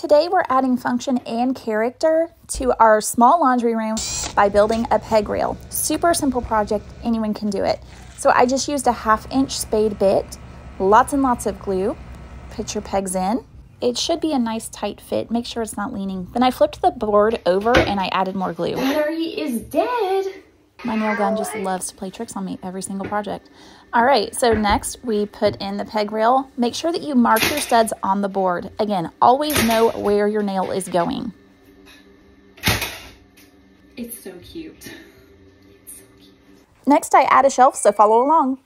Today we're adding function and character to our small laundry room by building a peg rail. Super simple project, anyone can do it. So I just used a half inch spade bit, lots and lots of glue, put your pegs in. It should be a nice tight fit, make sure it's not leaning. Then I flipped the board over and I added more glue. Battery is dead. My nail gun just loves to play tricks on me every single project. All right, so next we put in the peg rail. Make sure that you mark your studs on the board. Again, always know where your nail is going. It's so cute. Next, I add a shelf, so follow along.